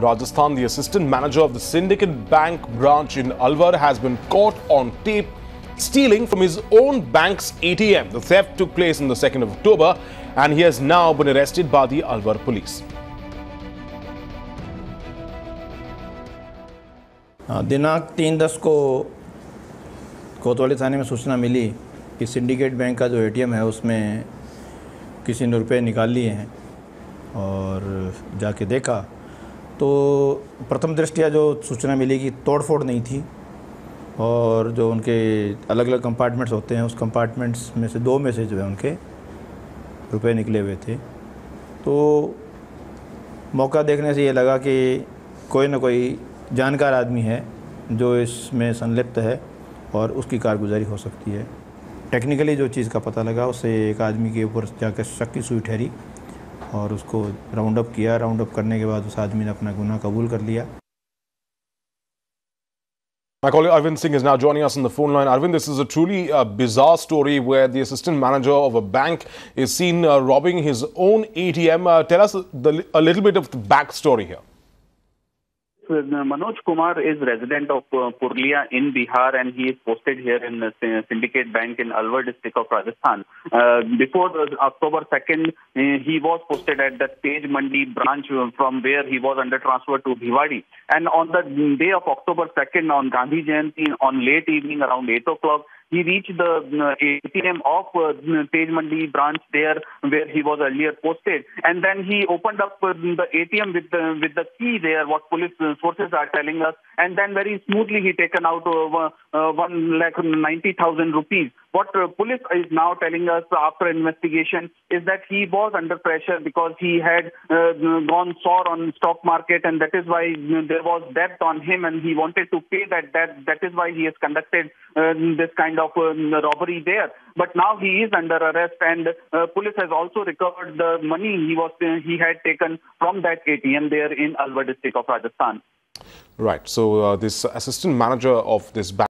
Rajasthan, the assistant manager of the Syndicate Bank branch in Alwar has been caught on tape stealing from his own bank's ATM. The theft took place on the 2nd of October and he has now been arrested by the Alwar police. हाँ, दिनांक तीन दस को कोतवाली थाने में सूचना मिली कि syndicate bank का जो एटीएम है उसमें किसी ने रुपए निकाल लिए हैं और जाके देखा तो प्रथम दृष्टिया जो सूचना मिली कि तोड़फोड़ नहीं थी और जो उनके अलग अलग कंपार्टमेंट्स होते हैं, उस कंपार्टमेंट्स में से दो में से जो है उनके, रुपए निकले हुए थे। तो मौका देखने से ये लगा कि कोई ना कोई जानकार आदमी है जो इसमें संलिप्त है और उसकी कारगुजारी हो सकती है। टेक्निकली जो चीज़ का पता लगा उससे एक आदमी के ऊपर जाकर शक की सुई ठहरी। और उसको राउंड अप किया राउंड अप करने के बाद उस आदमी ने अपना गुनाह कबूल कर लिया My colleague Arvind Singh is now joining us on the phone line. Arvind, this is a truly uh, bizarre story where the assistant manager of a bank is seen uh, robbing his own ATM. Uh, tell us the, a little bit of the backstory here. Manoj Kumar is resident of uh, Purlia in Bihar and he is posted here in Syndicate Bank in Alwar district of Rajasthan. Uh, before October 2nd, uh, he was posted at the Tej Mandi branch from where he was under transfer to Bhiwadi. And on the day of October 2nd, on Gandhi Jayanti, on late evening around 8 o'clock, he reached the uh, ATM of uh, Tej Mandi branch there where he was earlier posted. And then he opened up uh, the ATM with the, with the key there, what police sources are telling us. And then very smoothly he taken out one lakh ninety thousand rupees. What uh, police is now telling us after investigation is that he was under pressure because he had uh, gone sour on stock market and that is why there was debt on him and he wanted to pay that debt. That is why he has conducted uh, this kind of um, robbery there. But now he is under arrest and uh, police has also recovered the money he was he had taken from that ATM there in Alwar district of Rajasthan. Right. So uh, this assistant manager of this bank